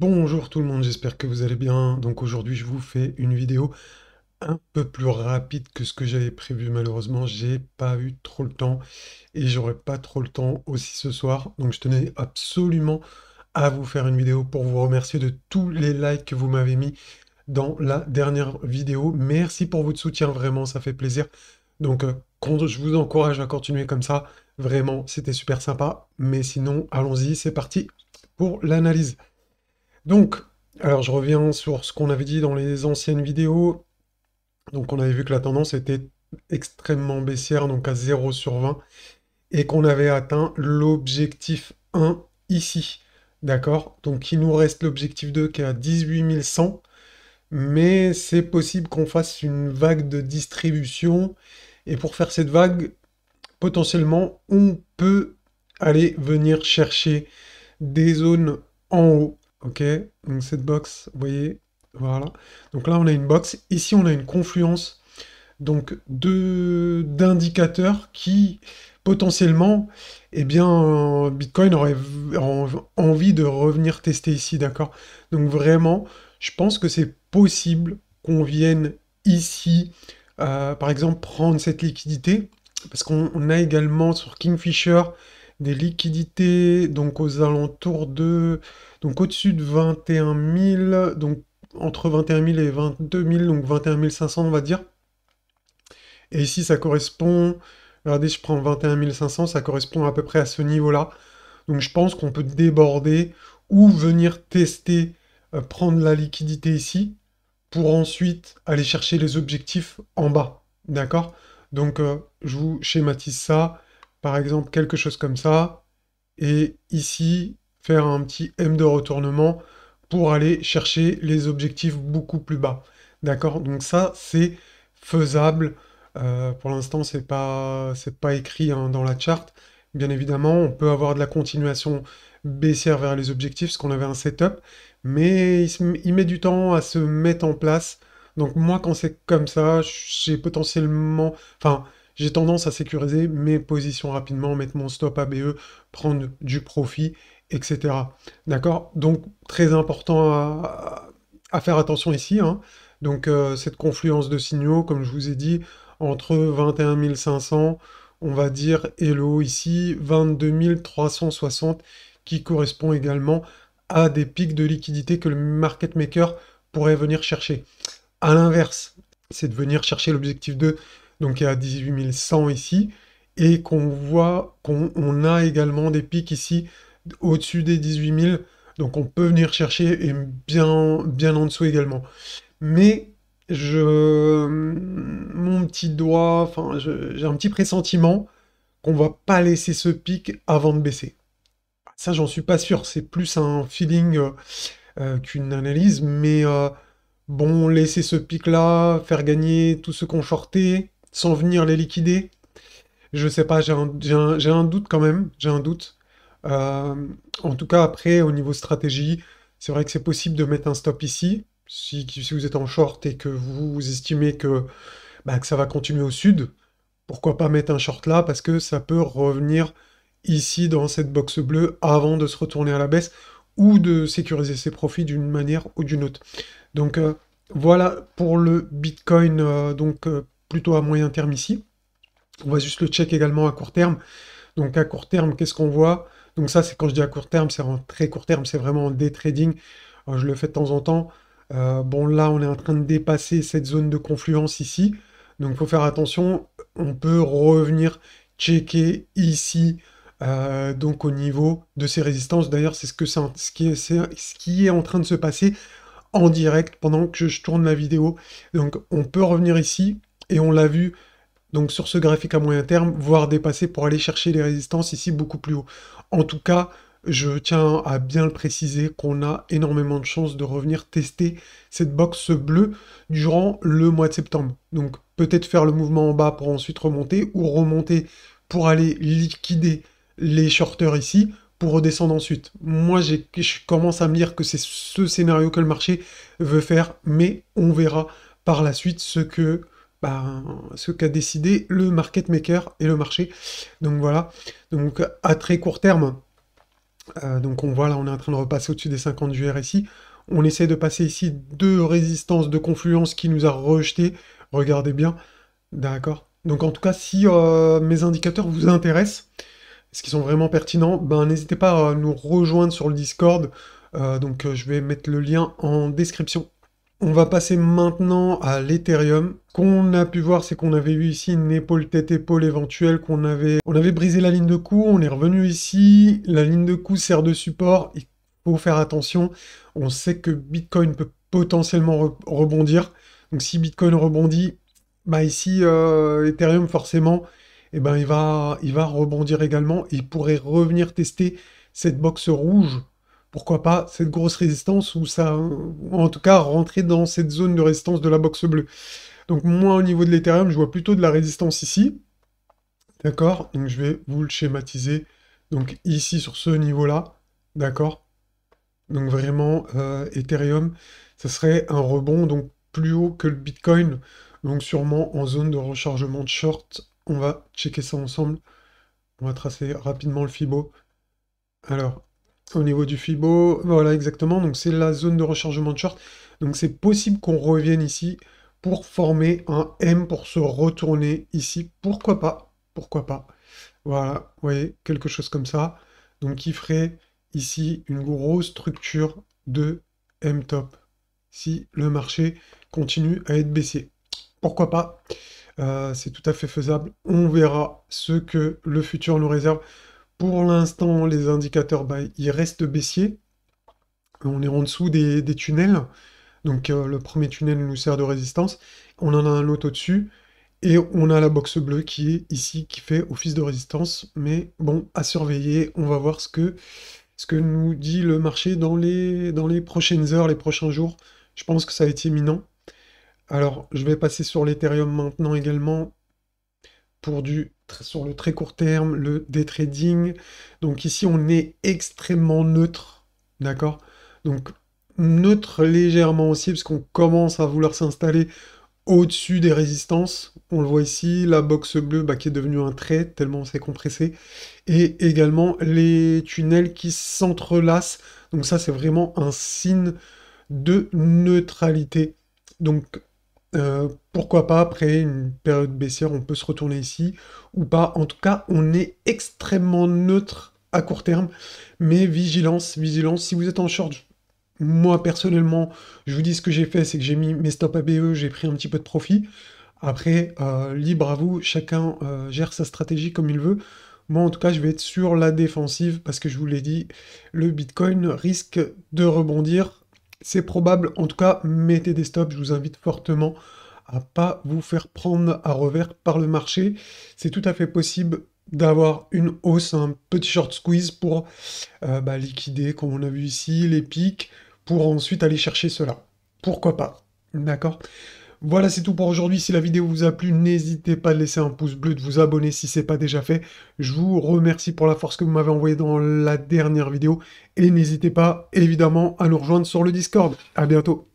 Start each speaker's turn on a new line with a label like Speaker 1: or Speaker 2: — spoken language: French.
Speaker 1: Bonjour tout le monde, j'espère que vous allez bien. Donc aujourd'hui, je vous fais une vidéo un peu plus rapide que ce que j'avais prévu. Malheureusement, j'ai pas eu trop le temps et j'aurai pas trop le temps aussi ce soir. Donc je tenais absolument à vous faire une vidéo pour vous remercier de tous les likes que vous m'avez mis dans la dernière vidéo. Merci pour votre soutien, vraiment, ça fait plaisir. Donc euh, je vous encourage à continuer comme ça. Vraiment, c'était super sympa. Mais sinon, allons-y, c'est parti pour l'analyse. Donc, alors je reviens sur ce qu'on avait dit dans les anciennes vidéos. Donc on avait vu que la tendance était extrêmement baissière, donc à 0 sur 20, et qu'on avait atteint l'objectif 1 ici. D'accord? Donc il nous reste l'objectif 2 qui est à 18 100, mais c'est possible qu'on fasse une vague de distribution, et pour faire cette vague, potentiellement, on peut aller venir chercher des zones en haut Ok, donc cette box, vous voyez, voilà. Donc là, on a une box. Ici, on a une confluence donc d'indicateurs qui potentiellement, eh bien, Bitcoin aurait envie de revenir tester ici, d'accord? Donc vraiment, je pense que c'est possible qu'on vienne ici, euh, par exemple, prendre cette liquidité, parce qu'on a également sur Kingfisher des liquidités donc aux alentours de donc au-dessus de 21 000 donc entre 21 000 et 22 000 donc 21 500 on va dire. Et ici ça correspond regardez je prends 21 500 ça correspond à peu près à ce niveau là donc je pense qu'on peut déborder ou venir tester euh, prendre la liquidité ici pour ensuite aller chercher les objectifs en bas. D'accord? Donc euh, je vous schématise ça par exemple quelque chose comme ça, et ici faire un petit M de retournement pour aller chercher les objectifs beaucoup plus bas. D'accord? Donc ça, c'est faisable. Euh, pour l'instant, c'est pas, pas écrit hein, dans la charte. Bien évidemment, on peut avoir de la continuation baissière vers les objectifs, parce qu'on avait un setup, mais il, il, met du temps à se mettre en place. Donc moi, quand c'est comme ça, j'ai potentiellement... Enfin, j'ai tendance à sécuriser mes positions rapidement, mettre mon stop ABE, prendre du profit, etc. D'accord? Donc, très important à, faire attention ici. Hein. Donc, euh, cette confluence de signaux, comme je vous ai dit, entre 21 500, on va dire, et le haut ici, 22 360, qui correspond également à des pics de liquidité que le market maker pourrait venir chercher. À l'inverse, c'est de venir chercher l'objectif de donc il y a 18 100 ici, et qu'on voit qu'on a également des pics ici au-dessus des 18 000, donc on peut venir chercher et bien, bien en dessous également. Mais je, mon petit doigt, j'ai un petit pressentiment qu'on va pas laisser ce pic avant de baisser. Ça j'en suis pas sûr, c'est plus un feeling euh, euh, qu'une analyse, mais euh, bon, laisser ce pic là, faire gagner tout ce qu'on shortait, sans venir les liquider. Je sais pas, j'ai un, doute quand même, j'ai un doute. Euh, en tout cas, après, au niveau stratégie, c'est vrai que c'est possible de mettre un stop ici. Si, vous êtes en short et que vous estimez que, bah, que ça va continuer au sud, pourquoi pas mettre un short là Parce que ça peut revenir ici dans cette box bleue avant de se retourner à la baisse ou de sécuriser ses profits d'une manière ou d'une autre. Donc euh, voilà pour le Bitcoin euh, donc plutôt à moyen terme ici. On voit juste le check également à court terme. Donc à court terme, qu'est-ce qu'on voit? Donc ça, c'est quand je dis à court terme, c'est en très court terme, c'est vraiment en day trading. je le fais de temps en temps. Euh, bon, là, on est en train de dépasser cette zone de confluence ici. Donc faut faire attention. On peut revenir checker ici, euh, donc au niveau de ces résistances. D'ailleurs, c'est ce, que ce, ce qui est en train de se passer en direct pendant que je tourne la vidéo. Donc on peut revenir ici et on l'a vu donc sur ce graphique à moyen terme, voire dépasser pour aller chercher les résistances ici beaucoup plus haut. En tout cas, je tiens à bien le préciser qu'on a énormément de chances de revenir tester cette box bleue durant le mois de septembre. Donc peut-être faire le mouvement en bas pour ensuite remonter ou remonter pour aller liquider les shorters ici pour redescendre ensuite. Moi, je commence à me dire que c'est ce scénario que le marché veut faire, mais on verra par la suite ce que ben, ce qu'a décidé le market maker et le marché. Donc voilà, donc à très court terme, Euh, donc on voit là, on est en train de repasser au-dessus des 50 du RSI. On essaie de passer ici deux résistances de confluence qui nous a rejeté. Regardez bien. D'accord Donc en tout cas, si euh, mes indicateurs vous intéressent, est-ce qu'ils sont vraiment pertinents, ben n'hésitez pas à nous rejoindre sur le Discord. Euh, donc je vais mettre le lien en description. On va passer maintenant à l'Ethereum. Qu'on a pu voir, c'est qu'on avait eu ici une épaule tête épaule éventuelle, qu'on avait, on avait brisé la ligne de coup, on est revenu ici, la ligne de coup sert de support, il faut faire attention. On sait que Bitcoin peut potentiellement rebondir. Donc si Bitcoin rebondit, bah ici euh, Ethereum forcément, eh ben il va, il va rebondir également. il pourrait revenir tester cette box rouge pourquoi pas cette grosse résistance ou ça, en tout cas rentrer dans cette zone de résistance de la boxe bleue. Donc moi au niveau de l'Ethereum, je vois plutôt de la résistance ici. D'accord? Donc je vais vous le schématiser. Donc ici sur ce niveau-là. D'accord? Donc vraiment, euh, Ethereum, ça serait un rebond donc plus haut que le Bitcoin. Donc sûrement en zone de rechargement de short. On va checker ça ensemble. On va tracer rapidement le Fibo. Alors, au niveau du FIBO, voilà exactement, donc c'est la zone de rechargement de short. Donc c'est possible qu'on revienne ici pour former un M pour se retourner ici. Pourquoi pas? Pourquoi pas? Voilà, vous voyez, quelque chose comme ça. Donc qui ferait ici une grosse structure de M top si le marché continue à être baissier. Pourquoi pas? Euh, C'est tout à fait faisable. On verra ce que le futur nous réserve. Pour l'instant, les indicateurs, bah, ils restent baissiers. On est en dessous des, tunnels. Donc euh, le premier tunnel nous sert de résistance. On en a un autre au-dessus. Et on a la boxe bleue qui est ici, qui fait office de résistance. Mais bon, à surveiller. On va voir ce que, ce que nous dit le marché dans les, dans les prochaines heures, les prochains jours. Je pense que ça va être imminent. Alors, je vais passer sur l'Ethereum maintenant également pour du sur le très court terme, le day trading. Donc ici, on est extrêmement neutre, d'accord? Donc neutre légèrement aussi, parce qu'on commence à vouloir s'installer au-dessus des résistances. On le voit ici, la box bleue bah, qui est devenue un trait, tellement c'est compressé. Et également les tunnels qui s'entrelacent. Donc ça, c'est vraiment un signe de neutralité. Donc euh, pourquoi pas, après une période baissière, on peut se retourner ici, ou pas. En tout cas, on est extrêmement neutre à court terme, mais vigilance, vigilance. Si vous êtes en short, moi personnellement, je vous dis ce que j'ai fait, c'est que j'ai mis mes stops ABE, j'ai pris un petit peu de profit. Après, euh, libre à vous, chacun euh, gère sa stratégie comme il veut. Moi, en tout cas, je vais être sur la défensive parce que je vous l'ai dit, le Bitcoin risque de rebondir c'est probable, en tout cas, mettez des stops, je vous invite fortement à pas vous faire prendre à revers par le marché. C'est tout à fait possible d'avoir une hausse, un petit short squeeze pour euh, bah, liquider, comme on a vu ici, les pics, pour ensuite aller chercher cela. Pourquoi pas D'accord? Voilà, c'est tout pour aujourd'hui. Si la vidéo vous a plu, n'hésitez pas à laisser un pouce bleu, de vous abonner si ce n'est pas déjà fait. Je vous remercie pour la force que vous m'avez envoyée dans la dernière vidéo. Et n'hésitez pas, évidemment, à nous rejoindre sur le Discord. À bientôt